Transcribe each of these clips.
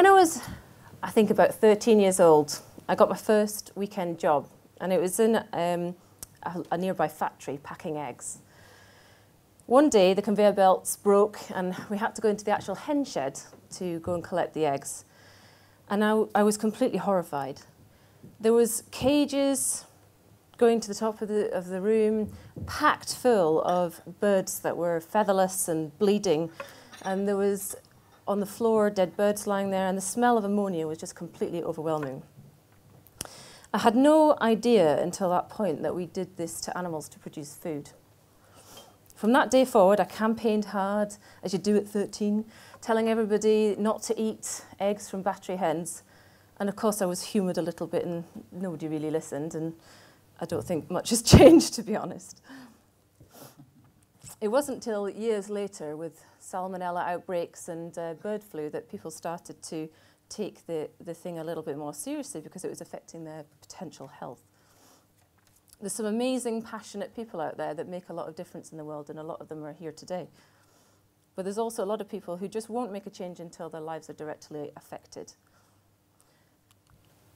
When I was, I think, about 13 years old, I got my first weekend job, and it was in um, a, a nearby factory packing eggs. One day, the conveyor belts broke, and we had to go into the actual hen shed to go and collect the eggs. And I, I was completely horrified. There was cages going to the top of the, of the room, packed full of birds that were featherless and bleeding. And there was on the floor, dead birds lying there, and the smell of ammonia was just completely overwhelming. I had no idea until that point that we did this to animals to produce food. From that day forward, I campaigned hard, as you do at 13, telling everybody not to eat eggs from battery hens. And of course, I was humoured a little bit, and nobody really listened, and I don't think much has changed, to be honest. It wasn't till years later, with salmonella outbreaks and uh, bird flu, that people started to take the, the thing a little bit more seriously because it was affecting their potential health. There's some amazing, passionate people out there that make a lot of difference in the world, and a lot of them are here today. But there's also a lot of people who just won't make a change until their lives are directly affected.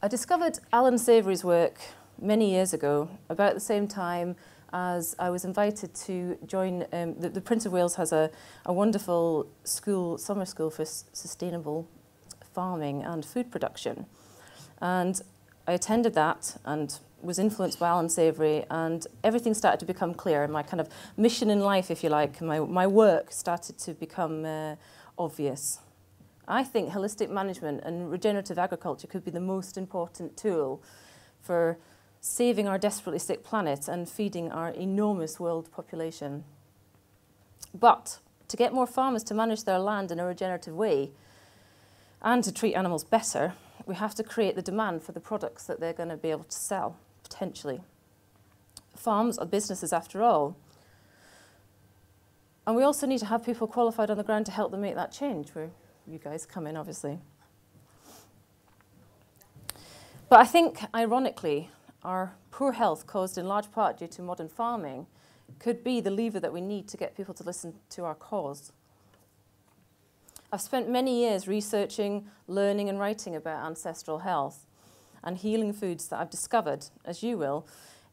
I discovered Alan Savory's work many years ago, about the same time as I was invited to join, um, the, the Prince of Wales has a, a wonderful school, summer school for sustainable farming and food production. And I attended that and was influenced by Alan Savory and everything started to become clear and my kind of mission in life, if you like, my, my work started to become uh, obvious. I think holistic management and regenerative agriculture could be the most important tool for saving our desperately sick planet and feeding our enormous world population. But to get more farmers to manage their land in a regenerative way and to treat animals better, we have to create the demand for the products that they're going to be able to sell, potentially. Farms are businesses after all. And we also need to have people qualified on the ground to help them make that change, where you guys come in, obviously. But I think, ironically, our poor health, caused in large part due to modern farming, could be the lever that we need to get people to listen to our cause. I've spent many years researching, learning, and writing about ancestral health and healing foods that I've discovered, as you will,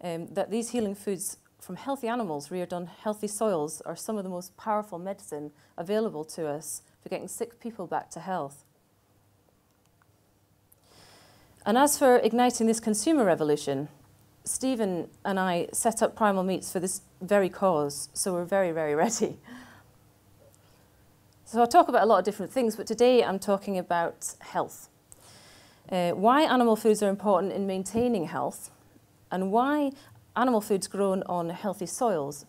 um, that these healing foods from healthy animals reared on healthy soils are some of the most powerful medicine available to us for getting sick people back to health. And as for igniting this consumer revolution, Stephen and I set up Primal Meats for this very cause, so we're very, very ready. So I'll talk about a lot of different things, but today I'm talking about health. Uh, why animal foods are important in maintaining health, and why animal foods grown on healthy soils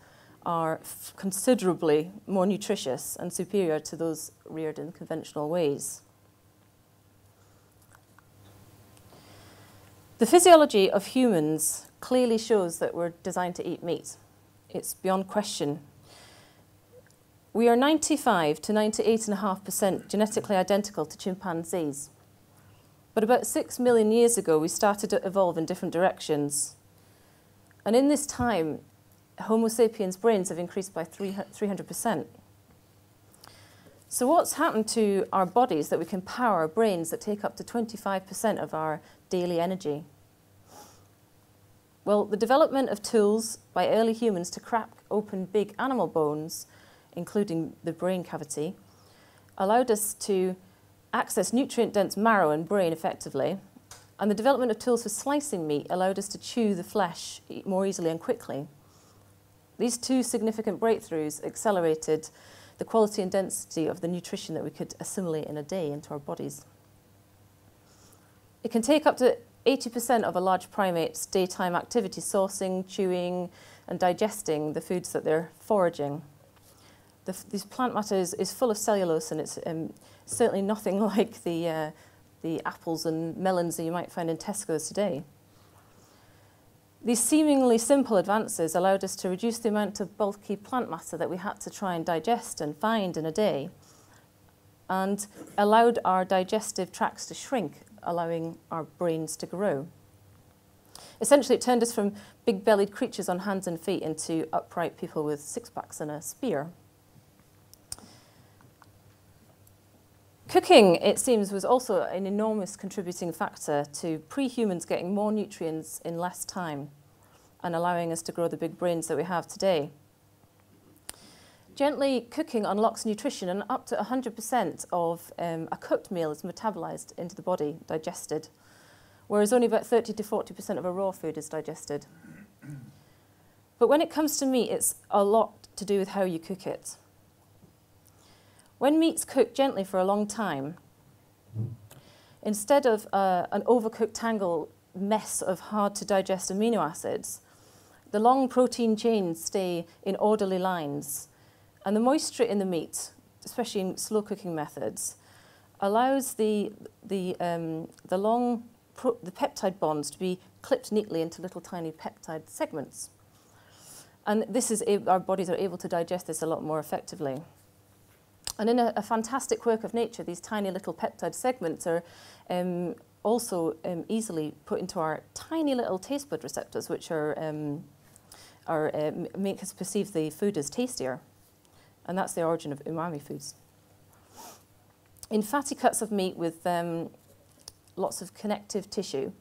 are considerably more nutritious and superior to those reared in conventional ways. The physiology of humans clearly shows that we're designed to eat meat. It's beyond question. We are 95 to 98.5% genetically identical to chimpanzees. But about six million years ago, we started to evolve in different directions. And in this time, Homo sapiens brains have increased by 300%. So what's happened to our bodies that we can power our brains that take up to 25% of our daily energy? Well, the development of tools by early humans to crack open big animal bones, including the brain cavity, allowed us to access nutrient-dense marrow and brain effectively, and the development of tools for slicing meat allowed us to chew the flesh more easily and quickly. These two significant breakthroughs accelerated the quality and density of the nutrition that we could assimilate in a day into our bodies. It can take up to 80% of a large primate's daytime activity sourcing, chewing, and digesting the foods that they're foraging. The, this plant matter is, is full of cellulose and it's um, certainly nothing like the, uh, the apples and melons that you might find in Tesco's today. These seemingly simple advances allowed us to reduce the amount of bulky plant matter that we had to try and digest and find in a day and allowed our digestive tracts to shrink allowing our brains to grow. Essentially, it turned us from big-bellied creatures on hands and feet into upright people with six-packs and a spear. Cooking, it seems, was also an enormous contributing factor to pre-humans getting more nutrients in less time and allowing us to grow the big brains that we have today. Gently cooking unlocks nutrition and up to 100% of um, a cooked meal is metabolized into the body, digested, whereas only about 30 to 40% of a raw food is digested. But when it comes to meat, it's a lot to do with how you cook it. When meat's cooked gently for a long time, instead of uh, an overcooked tangle mess of hard to digest amino acids, the long protein chains stay in orderly lines. And the moisture in the meat, especially in slow cooking methods, allows the, the, um, the long the peptide bonds to be clipped neatly into little tiny peptide segments. And this is, our bodies are able to digest this a lot more effectively. And in a, a, fantastic work of nature, these tiny little peptide segments are um, also um, easily put into our tiny little taste bud receptors, which are, um, are uh, make us perceive the food as tastier. And that's the origin of umami foods. In fatty cuts of meat with um, lots of connective tissue,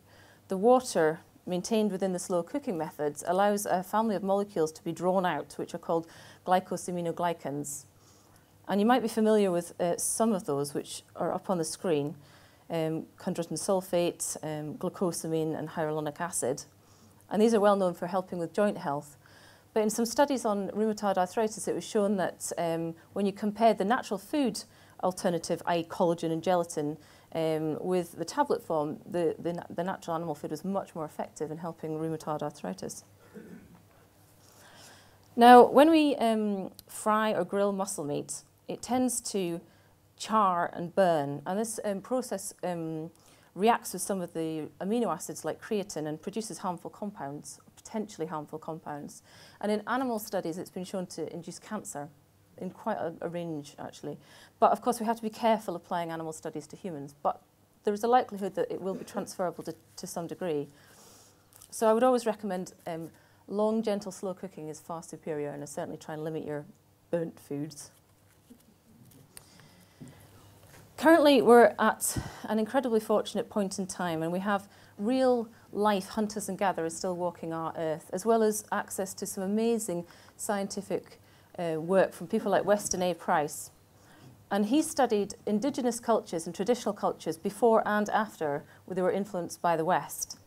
the water maintained within the slow cooking methods allows a family of molecules to be drawn out, which are called glycosaminoglycans. And you might be familiar with uh, some of those which are up on the screen, um, chondroitin sulfate, um, glucosamine and hyaluronic acid. And these are well known for helping with joint health. But in some studies on rheumatoid arthritis, it was shown that um, when you compared the natural food alternative, i.e. collagen and gelatin, um, with the tablet form, the, the, the natural animal food was much more effective in helping rheumatoid arthritis. Now, when we um, fry or grill muscle meat, it tends to char and burn. And this um, process um, reacts with some of the amino acids like creatine and produces harmful compounds, potentially harmful compounds. And in animal studies, it's been shown to induce cancer in quite a, a range, actually. But of course, we have to be careful applying animal studies to humans. But there is a likelihood that it will be transferable to, to some degree. So I would always recommend um, long, gentle, slow cooking is far superior, and I certainly try and limit your burnt foods. Currently, we're at an incredibly fortunate point in time, and we have real life hunters and gatherers still walking our earth, as well as access to some amazing scientific uh, work from people like Weston A. Price. And he studied indigenous cultures and traditional cultures before and after they were influenced by the West.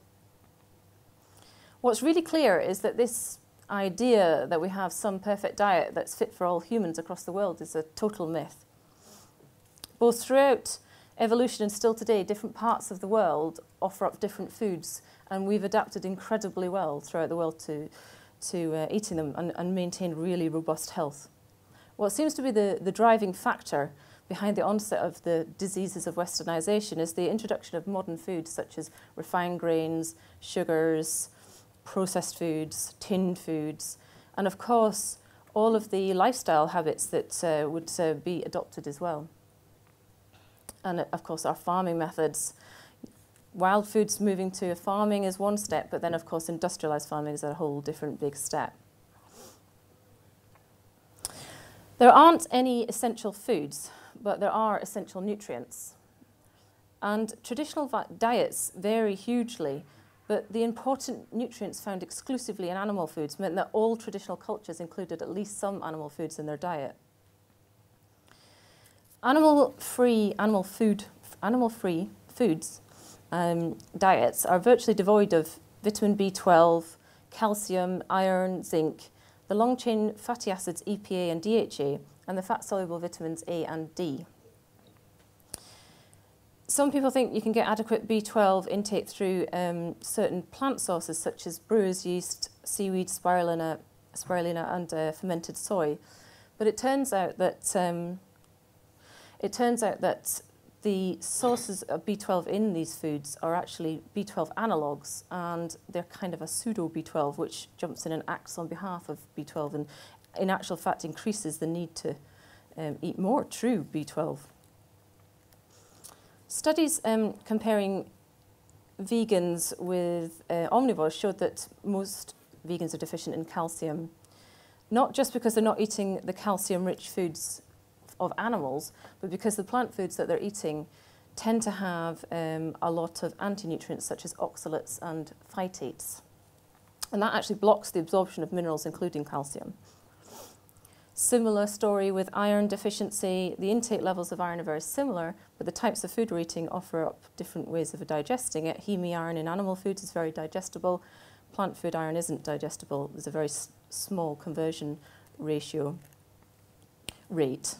What's really clear is that this idea that we have some perfect diet that's fit for all humans across the world is a total myth both throughout evolution and still today, different parts of the world offer up different foods, and we've adapted incredibly well throughout the world to, to uh, eating them and, and maintain really robust health. What seems to be the, the driving factor behind the onset of the diseases of westernization is the introduction of modern foods such as refined grains, sugars, processed foods, tinned foods, and of course, all of the lifestyle habits that uh, would uh, be adopted as well and of course our farming methods. Wild foods moving to farming is one step, but then of course industrialized farming is a whole different big step. There aren't any essential foods, but there are essential nutrients. And traditional diets vary hugely, but the important nutrients found exclusively in animal foods meant that all traditional cultures included at least some animal foods in their diet. Animal-free, animal food, animal-free foods um, diets are virtually devoid of vitamin B12, calcium, iron, zinc, the long-chain fatty acids EPA and DHA, and the fat-soluble vitamins A and D. Some people think you can get adequate B12 intake through um, certain plant sources such as brewer's yeast, seaweed, spirulina, spirulina and uh, fermented soy. But it turns out that um, it turns out that the sources of B12 in these foods are actually B12 analogues, and they're kind of a pseudo B12, which jumps in and acts on behalf of B12, and in actual fact increases the need to um, eat more true B12. Studies um, comparing vegans with uh, omnivores showed that most vegans are deficient in calcium, not just because they're not eating the calcium-rich foods of animals, but because the plant foods that they're eating tend to have um, a lot of anti-nutrients such as oxalates and phytates. And that actually blocks the absorption of minerals, including calcium. Similar story with iron deficiency. The intake levels of iron are very similar, but the types of food we're eating offer up different ways of digesting it. Heme iron in animal foods is very digestible. Plant food iron isn't digestible. There's a very small conversion ratio rate.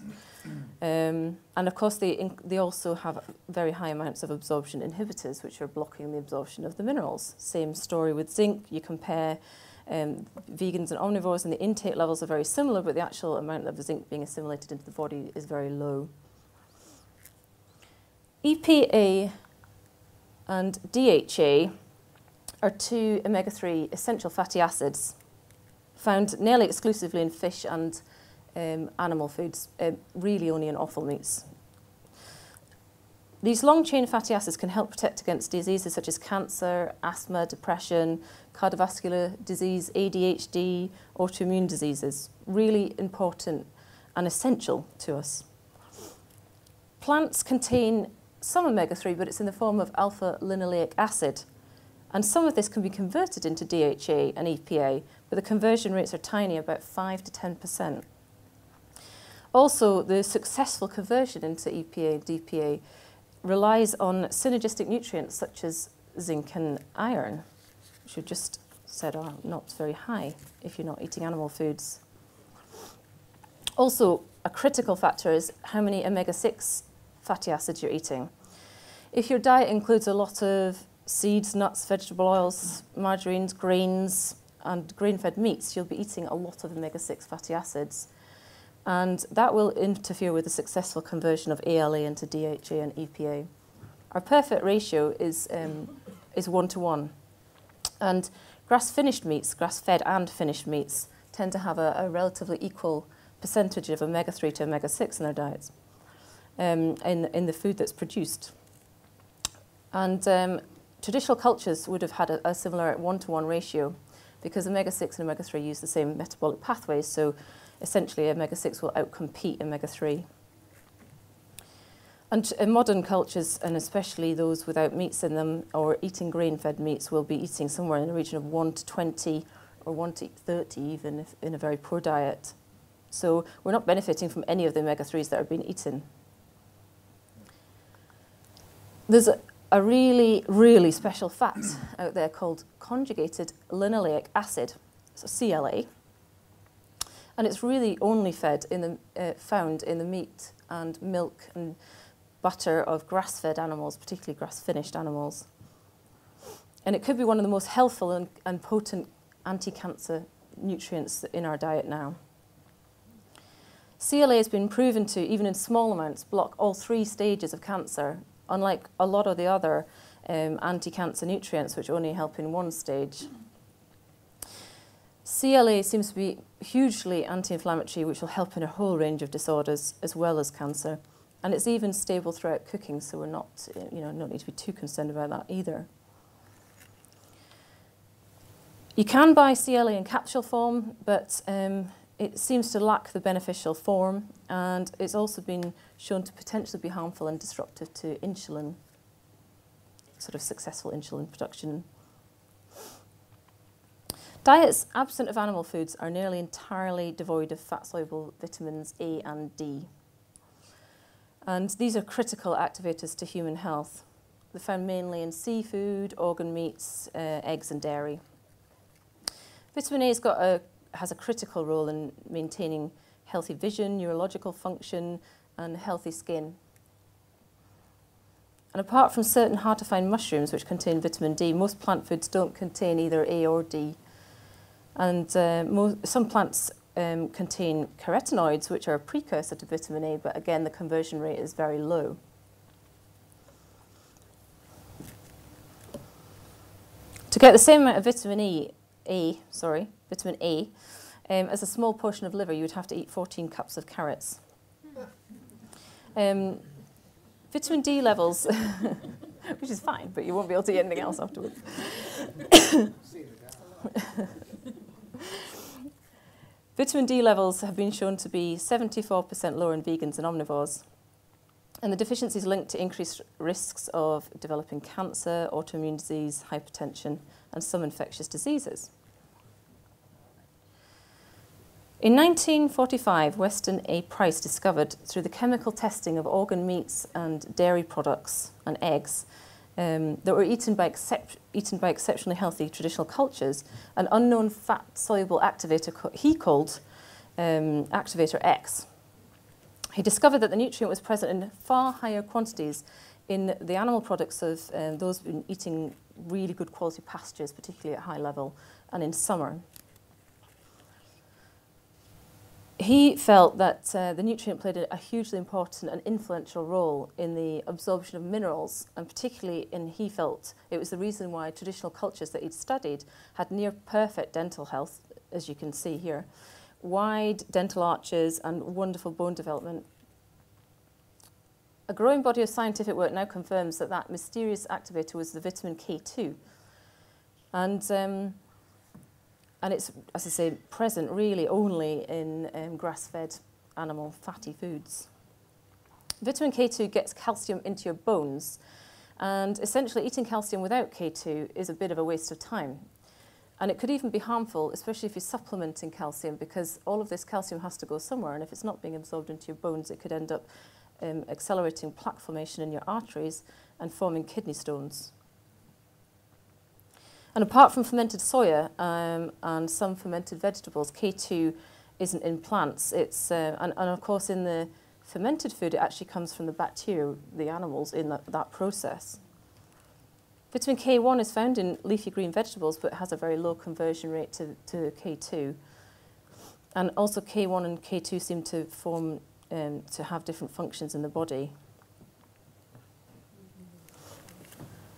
Um, and of course, they, they also have very high amounts of absorption inhibitors, which are blocking the absorption of the minerals. Same story with zinc. You compare um, vegans and omnivores, and the intake levels are very similar, but the actual amount of zinc being assimilated into the body is very low. EPA and DHA are two omega-3 essential fatty acids found nearly exclusively in fish and um, animal foods, uh, really only in offal meats. These long-chain fatty acids can help protect against diseases such as cancer, asthma, depression, cardiovascular disease, ADHD, autoimmune diseases. Really important and essential to us. Plants contain some omega-3, but it's in the form of alpha-linoleic acid. And some of this can be converted into DHA and EPA, but the conversion rates are tiny, about 5 to 10%. Also, the successful conversion into EPA and DPA relies on synergistic nutrients such as zinc and iron, which we've just said are not very high if you're not eating animal foods. Also, a critical factor is how many omega-6 fatty acids you're eating. If your diet includes a lot of seeds, nuts, vegetable oils, margarines, grains, and grain-fed meats, you'll be eating a lot of omega-6 fatty acids and that will interfere with the successful conversion of ALA into DHA and EPA. Our perfect ratio is, um, is one to one. And grass-finished meats, grass-fed and finished meats, tend to have a, a relatively equal percentage of omega-3 to omega-6 in their diets, um, in, in the food that's produced. And um, traditional cultures would have had a, a similar one-to-one -one ratio because omega-6 and omega-3 use the same metabolic pathways, so essentially omega-6 will outcompete omega-3. And in modern cultures, and especially those without meats in them or eating grain-fed meats, will be eating somewhere in the region of 1 to 20 or 1 to 30 even if in a very poor diet. So we're not benefiting from any of the omega-3s that are being eaten. There's a, a really, really special fat out there called conjugated linoleic acid, so CLA and it's really only fed in the, uh, found in the meat and milk and butter of grass-fed animals, particularly grass-finished animals. And it could be one of the most helpful and, and potent anti-cancer nutrients in our diet now. CLA has been proven to, even in small amounts, block all three stages of cancer, unlike a lot of the other um, anti-cancer nutrients, which only help in one stage. CLA seems to be hugely anti-inflammatory, which will help in a whole range of disorders as well as cancer. And it's even stable throughout cooking, so we're not, you know, not need to be too concerned about that either. You can buy CLA in capsule form, but um, it seems to lack the beneficial form, and it's also been shown to potentially be harmful and disruptive to insulin, sort of successful insulin production Diets absent of animal foods are nearly entirely devoid of fat-soluble vitamins A and D. And these are critical activators to human health. They're found mainly in seafood, organ meats, uh, eggs and dairy. Vitamin A has, got a, has a critical role in maintaining healthy vision, neurological function and healthy skin. And apart from certain hard-to-find mushrooms which contain vitamin D, most plant foods don't contain either A or D. And uh, some plants um, contain carotenoids, which are a precursor to vitamin A, but again, the conversion rate is very low. To get the same amount of vitamin E, A, sorry, vitamin A, um, as a small portion of liver, you would have to eat 14 cups of carrots. Um, vitamin D levels, which is fine, but you won't be able to eat anything else afterwards. Vitamin D levels have been shown to be 74% lower in vegans and omnivores. And the deficiency is linked to increased risks of developing cancer, autoimmune disease, hypertension, and some infectious diseases. In 1945, Weston A. Price discovered through the chemical testing of organ meats and dairy products and eggs um, that were eaten by, eaten by exceptionally healthy traditional cultures an unknown fat-soluble activator co he called um, activator X. He discovered that the nutrient was present in far higher quantities in the animal products of um, those eating really good quality pastures, particularly at high level, and in summer. He felt that uh, the nutrient played a, hugely important and influential role in the absorption of minerals, and particularly in he felt it was the reason why traditional cultures that he'd studied had near perfect dental health, as you can see here, wide dental arches and wonderful bone development. A growing body of scientific work now confirms that that mysterious activator was the vitamin K2. And um, and it's, as I say, present really only in um, grass-fed animal fatty foods. Vitamin K2 gets calcium into your bones, and essentially eating calcium without K2 is a bit of a waste of time. And it could even be harmful, especially if you're supplementing calcium, because all of this calcium has to go somewhere, and if it's not being absorbed into your bones, it could end up um, accelerating plaque formation in your arteries and forming kidney stones. And apart from fermented soya um, and some fermented vegetables, K2 isn't in plants. It's, uh, and, and of course in the fermented food, it actually comes from the bacteria, the animals in that, that process. Vitamin K1 is found in leafy green vegetables, but has a very low conversion rate to, to K2. And also K1 and K2 seem to form, um, to have different functions in the body.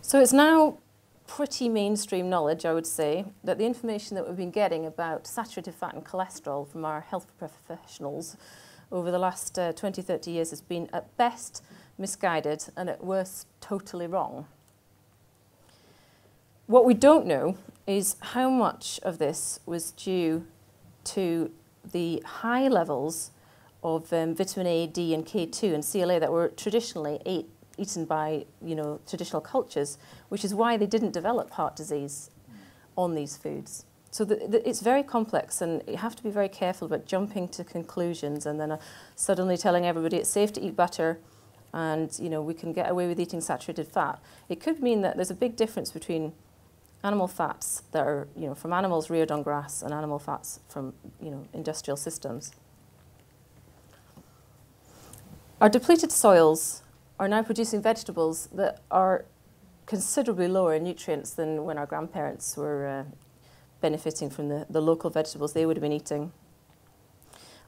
So it's now pretty mainstream knowledge, I would say, that the information that we've been getting about saturated fat and cholesterol from our health professionals over the last uh, 20, 30 years has been at best misguided and at worst totally wrong. What we don't know is how much of this was due to the high levels of um, vitamin A, D and K2 and CLA that were traditionally ate eaten by you know traditional cultures, which is why they didn't develop heart disease on these foods. So the, the, it's very complex, and you have to be very careful about jumping to conclusions and then uh, suddenly telling everybody it's safe to eat butter, and you know we can get away with eating saturated fat. It could mean that there's a big difference between animal fats that are you know from animals reared on grass and animal fats from you know industrial systems. Our depleted soils are now producing vegetables that are considerably lower in nutrients than when our grandparents were uh, benefiting from the, the local vegetables they would have been eating.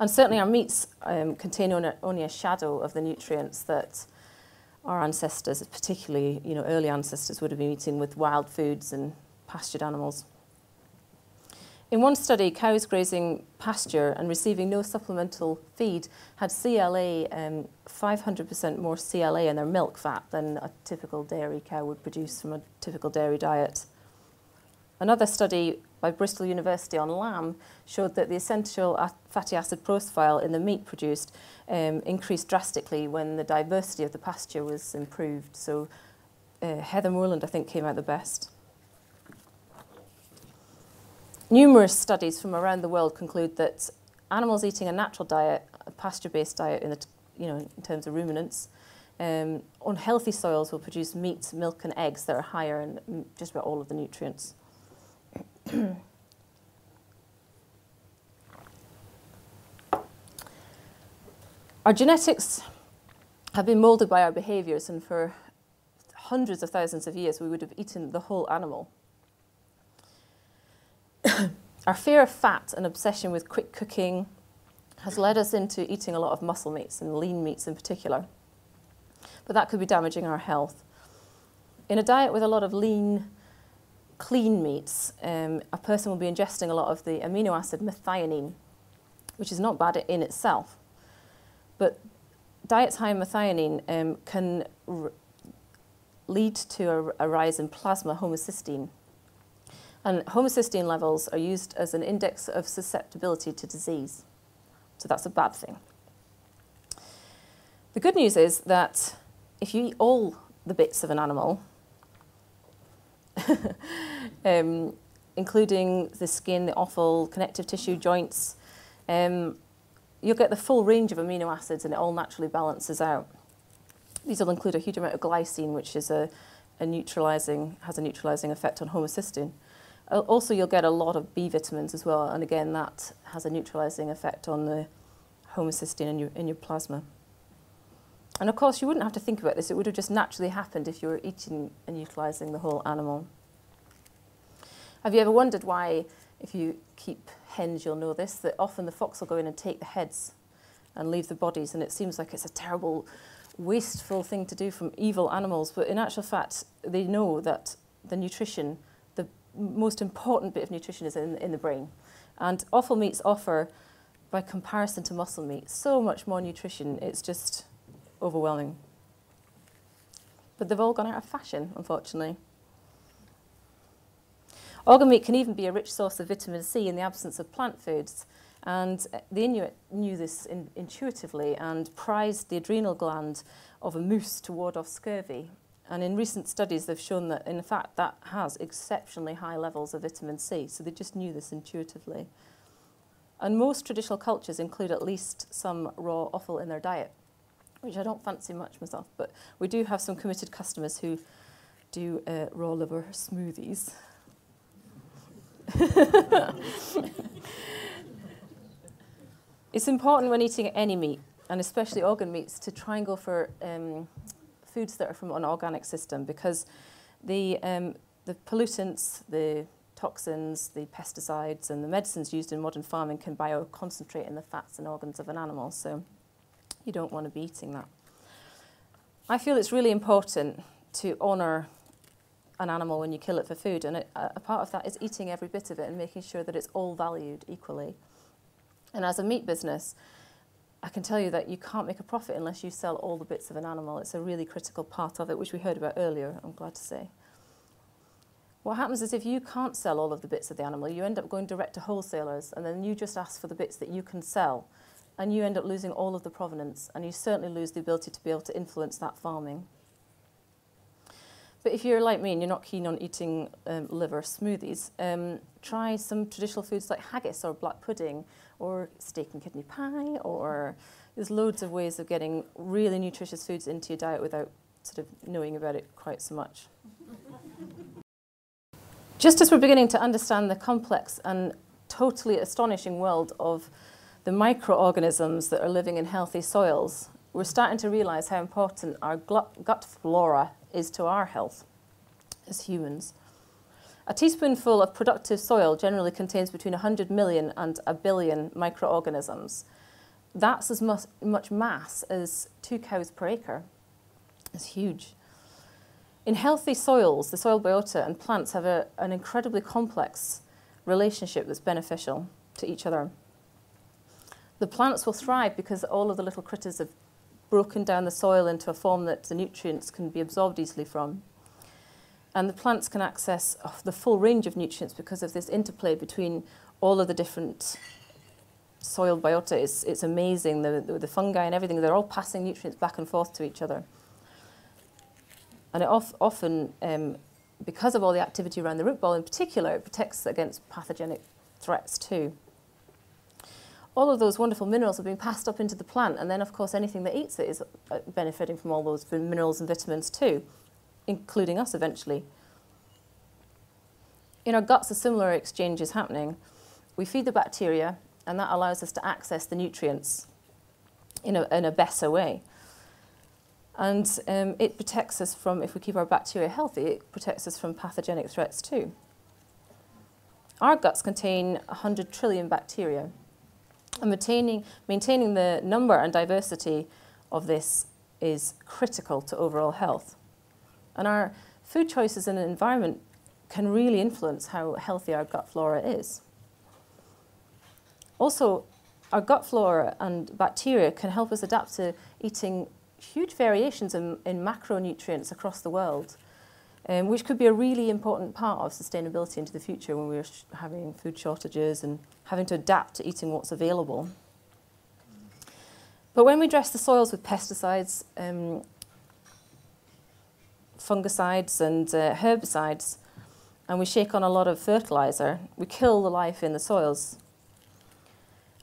And certainly our meats um, contain only, only a shadow of the nutrients that our ancestors, particularly you know, early ancestors, would have been eating with wild foods and pastured animals. In one study, cows grazing pasture and receiving no supplemental feed had CLA, 500% um, more CLA in their milk fat than a typical dairy cow would produce from a typical dairy diet. Another study by Bristol University on lamb showed that the essential fatty acid profile in the meat produced um, increased drastically when the diversity of the pasture was improved. So uh, heather moorland, I think, came out the best. Numerous studies from around the world conclude that animals eating a natural diet, a pasture-based diet in, the, you know, in terms of ruminants, um, unhealthy soils will produce meat, milk and eggs that are higher in just about all of the nutrients. our genetics have been moulded by our behaviours and for hundreds of thousands of years we would have eaten the whole animal. Our fear of fat and obsession with quick cooking has led us into eating a lot of muscle meats and lean meats in particular. But that could be damaging our health. In a diet with a lot of lean, clean meats, um, a person will be ingesting a lot of the amino acid methionine, which is not bad in itself. But diets high in methionine um, can lead to a, a rise in plasma homocysteine, And homocysteine levels are used as an index of susceptibility to disease. So that's a bad thing. The good news is that if you eat all the bits of an animal, um, including the skin, the offal, connective tissue, joints, um, you'll get the full range of amino acids and it all naturally balances out. These will include a huge amount of glycine, which is a, a neutralizing, has a neutralizing effect on homocysteine. Uh, also, you'll get a lot of B vitamins as well, and again, that has a neutralizing effect on the homocysteine in your, in your plasma. And of course, you wouldn't have to think about this. It would have just naturally happened if you were eating and utilizing the whole animal. Have you ever wondered why, if you keep hens, you'll know this, that often the fox will go in and take the heads and leave the bodies, and it seems like it's a terrible, wasteful thing to do from evil animals. But in actual fact, they know that the nutrition, most important bit of nutrition is in, in the brain. And offal meats offer, by comparison to muscle meat, so much more nutrition. It's just overwhelming. But they've all gone out of fashion, unfortunately. Organ meat can even be a rich source of vitamin C in the absence of plant foods. And uh, the Inuit knew this in, intuitively and prized the adrenal gland of a moose to ward off scurvy. And in recent studies, they've shown that, in fact, that has exceptionally high levels of vitamin C. So they just knew this intuitively. And most traditional cultures include at least some raw offal in their diet which I don't fancy much myself, but we do have some committed customers who do uh, raw liver smoothies. it's important when eating any meat, and especially organ meats, to try and go for um, foods that are from an organic system because the, um, the pollutants, the toxins, the pesticides, and the medicines used in modern farming can bioconcentrate in the fats and organs of an animal. So you don't want to be eating that. I feel it's really important to honour an animal when you kill it for food, and it, a part of that is eating every bit of it and making sure that it's all valued equally. And as a meat business, I can tell you that you can't make a profit unless you sell all the bits of an animal. It's a really critical part of it, which we heard about earlier, I'm glad to say. What happens is if you can't sell all of the bits of the animal, you end up going direct to wholesalers, and then you just ask for the bits that you can sell and you end up losing all of the provenance, and you certainly lose the ability to be able to influence that farming. But if you're like me and you're not keen on eating um, liver smoothies, um, try some traditional foods like haggis or black pudding or steak and kidney pie or there's loads of ways of getting really nutritious foods into your diet without sort of knowing about it quite so much. Just as we're beginning to understand the complex and totally astonishing world of the microorganisms that are living in healthy soils, we're starting to realize how important our gut flora is to our health as humans. A teaspoonful of productive soil generally contains between 100 million and a billion microorganisms. That's as much, much mass as two cows per acre. It's huge. In healthy soils, the soil biota and plants have a, an incredibly complex relationship that's beneficial to each other. The plants will thrive because all of the little critters have broken down the soil into a form that the nutrients can be absorbed easily from. And the plants can access the full range of nutrients because of this interplay between all of the different soil biota. It's, it's amazing, the, the, the fungi and everything, they're all passing nutrients back and forth to each other. And it of, often, um, because of all the activity around the root ball in particular, it protects against pathogenic threats too all of those wonderful minerals are being passed up into the plant, and then, of course, anything that eats it is uh, benefiting from all those minerals and vitamins too, including us eventually. In our guts, a similar exchange is happening. We feed the bacteria, and that allows us to access the nutrients in a, in a better way. And um, it protects us from, if we keep our bacteria healthy, it protects us from pathogenic threats too. Our guts contain 100 trillion bacteria. And maintaining, maintaining the number and diversity of this is critical to overall health. And our food choices and environment can really influence how healthy our gut flora is. Also, our gut flora and bacteria can help us adapt to eating huge variations in, in macronutrients across the world. um, which could be a really important part of sustainability into the future when we're having food shortages and having to adapt to eating what's available. But when we dress the soils with pesticides, um, fungicides and uh, herbicides, and we shake on a lot of fertilizer, we kill the life in the soils.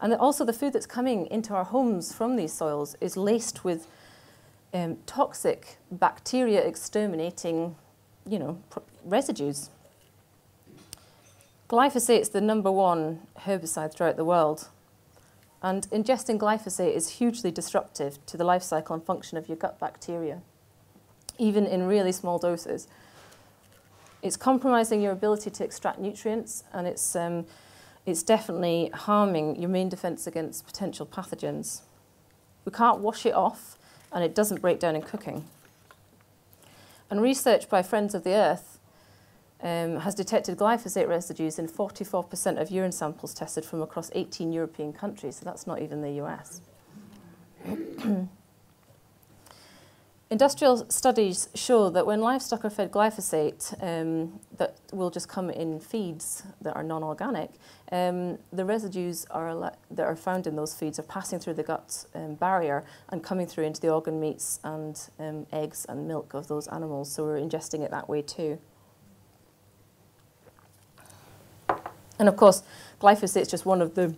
And also the food that's coming into our homes from these soils is laced with um, toxic bacteria exterminating, you know, residues. Glyphosate is the number one herbicide throughout the world. And ingesting glyphosate is hugely disruptive to the life cycle and function of your gut bacteria, even in really small doses. It's compromising your ability to extract nutrients and it's, um, it's definitely harming your main defense against potential pathogens. We can't wash it off and it doesn't break down in cooking. And research by Friends of the Earth um, has detected glyphosate residues in 44% of urine samples tested from across 18 European countries, so that's not even the US. Industrial studies show that when livestock are fed glyphosate um, that will just come in feeds that are non-organic, um, the residues are that are found in those feeds are passing through the gut um, barrier and coming through into the organ meats and um, eggs and milk of those animals. So we're ingesting it that way too. And of course, glyphosate is just one of the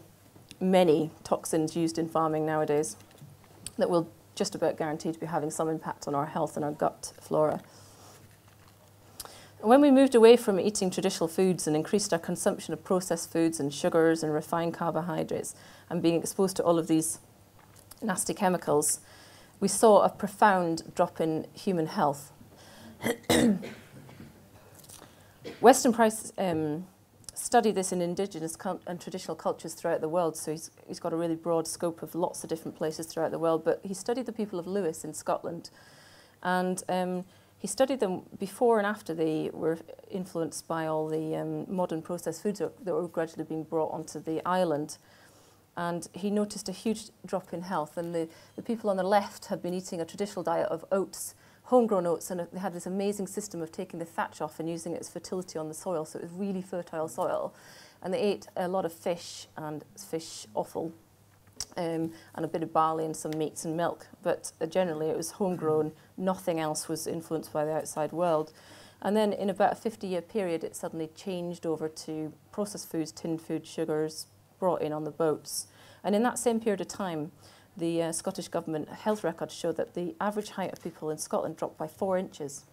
many toxins used in farming nowadays that will just about guaranteed to be having some impact on our health and our gut flora. When we moved away from eating traditional foods and increased our consumption of processed foods and sugars and refined carbohydrates and being exposed to all of these nasty chemicals, we saw a profound drop in human health. Weston Price, um, studied this in indigenous and traditional cultures throughout the world, so he's, he's got a really broad scope of lots of different places throughout the world, but he studied the people of Lewis in Scotland. And um, he studied them before and after they were influenced by all the um, modern processed foods that were gradually being brought onto the island. And he noticed a huge drop in health, and the, the people on the left had been eating a traditional diet of oats, homegrown oats and they had this amazing system of taking the thatch off and using it as fertility on the soil. So it was really fertile soil. And they ate a lot of fish and fish offal um, and a bit of barley and some meats and milk. But uh, generally it was homegrown. Nothing else was influenced by the outside world. And then in about a 50 year period, it suddenly changed over to processed foods, tinned food, sugars brought in on the boats. And in that same period of time, the uh, Scottish Government health records show that the average height of people in Scotland dropped by four inches.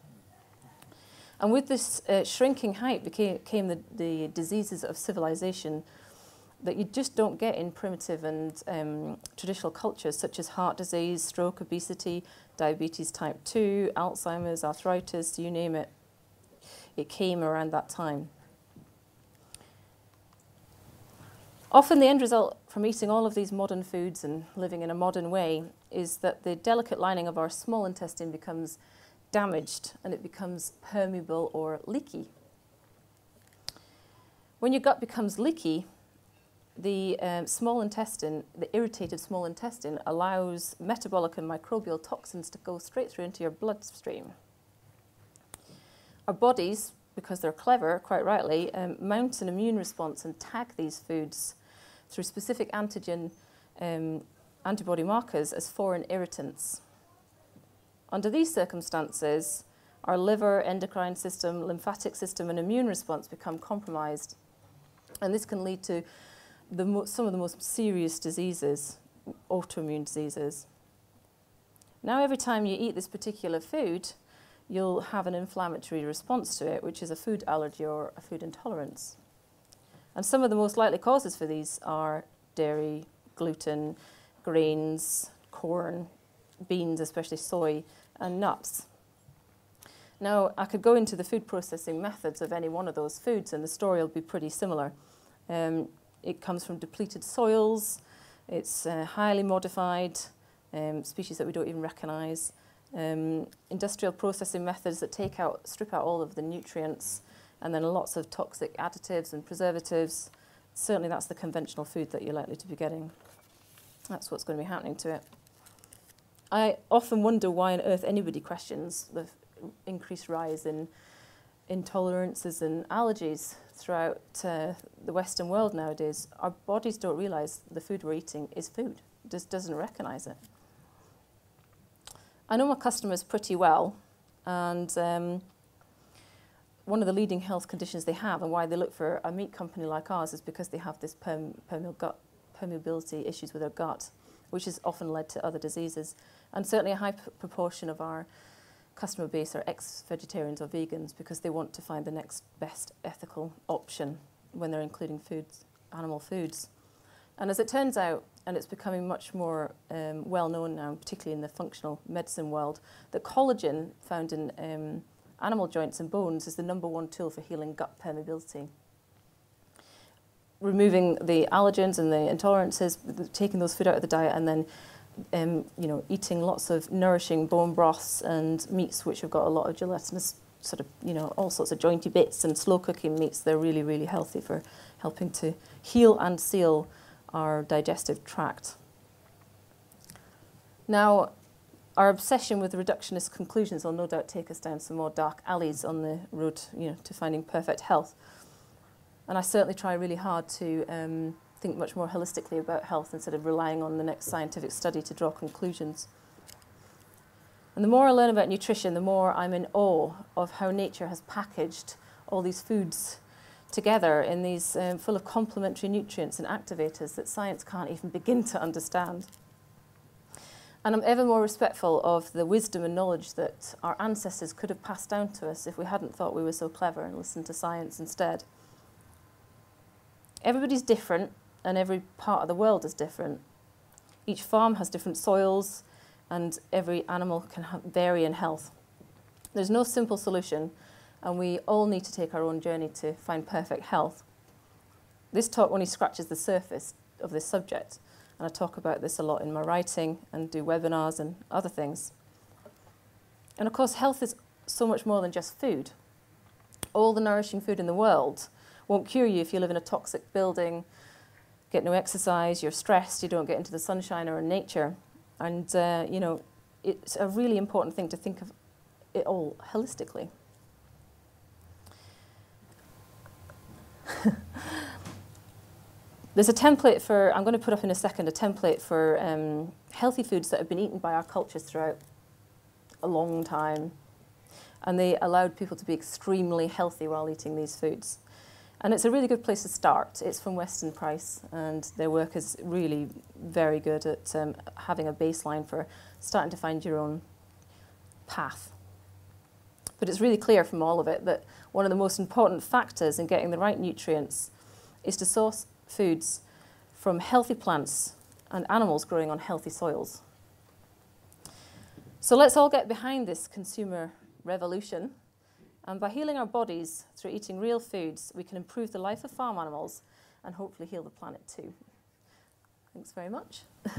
And with this uh, shrinking height became, came the, the diseases of civilization that you just don't get in primitive and um, traditional cultures, such as heart disease, stroke, obesity, diabetes type 2, Alzheimer's, arthritis, you name it. It came around that time. Often the end result from eating all of these modern foods and living in a modern way is that the delicate lining of our small intestine becomes damaged and it becomes permeable or leaky. When your gut becomes leaky, the um, small intestine, the irritated small intestine, allows metabolic and microbial toxins to go straight through into your bloodstream. Our bodies, because they're clever, quite rightly, um, mount an immune response and tag these foods through specific antigen um, antibody markers as foreign irritants. Under these circumstances, our liver, endocrine system, lymphatic system, and immune response become compromised. And this can lead to the some of the most serious diseases, autoimmune diseases. Now, every time you eat this particular food, you'll have an inflammatory response to it, which is a food allergy or a food intolerance. And some of the most likely causes for these are dairy, gluten, grains, corn, beans, especially soy, and nuts. Now, I could go into the food processing methods of any one of those foods, and the story will be pretty similar. Um, it comes from depleted soils, it's uh, highly modified, um, species that we don't even recognize, um, industrial processing methods that take out, strip out all of the nutrients, and then lots of toxic additives and preservatives. Certainly that's the conventional food that you're likely to be getting. That's what's going to be happening to it. I often wonder why on earth anybody questions the increased rise in intolerances and allergies throughout uh, the Western world nowadays, our bodies don't realise the food we're eating is food, just doesn't recognise it. I know my customers pretty well, and um, one of the leading health conditions they have and why they look for a meat company like ours is because they have this perm permeable gut, permeability issues with their gut, which has often led to other diseases. And certainly a high proportion of our customer base are ex-vegetarians or vegans because they want to find the next best ethical option when they're including foods, animal foods. And as it turns out, and it's becoming much more um, well known now, particularly in the functional medicine world, that collagen found in um, animal joints and bones is the number one tool for healing gut permeability. Removing the allergens and the intolerances, taking those food out of the diet, and then um, you know, eating lots of nourishing bone broths and meats which have got a lot of gelatinous sort of, you know, all sorts of jointy bits and slow cooking meats. They're really, really healthy for helping to heal and seal our digestive tract. Now, our obsession with reductionist conclusions will no doubt take us down some more dark alleys on the road you know, to finding perfect health. And I certainly try really hard to um, think much more holistically about health instead of relying on the next scientific study to draw conclusions. And the more I learn about nutrition, the more I'm in awe of how nature has packaged all these foods together in these um, full of complementary nutrients and activators that science can't even begin to understand. And I'm ever more respectful of the wisdom and knowledge that our ancestors could have passed down to us if we hadn't thought we were so clever and listened to science instead. Everybody's different, and every part of the world is different. Each farm has different soils, and every animal can vary in health. There's no simple solution, and we all need to take our own journey to find perfect health. This talk only scratches the surface of this subject, and I talk about this a lot in my writing and do webinars and other things. And of course, health is so much more than just food. All the nourishing food in the world won't cure you if you live in a toxic building get no exercise, you're stressed, you don't get into the sunshine or in nature. And, uh, you know, it's a really important thing to think of it all holistically. There's a template for, I'm going to put up in a second, a template for um, healthy foods that have been eaten by our cultures throughout a long time. And they allowed people to be extremely healthy while eating these foods. And it's a really good place to start. It's from Weston Price, and their work is really very good at um, having a baseline for starting to find your own path. But it's really clear from all of it that one of the most important factors in getting the right nutrients is to source foods from healthy plants and animals growing on healthy soils. So let's all get behind this consumer revolution and by healing our bodies through eating real foods, we can improve the life of farm animals and hopefully heal the planet too. Thanks very much.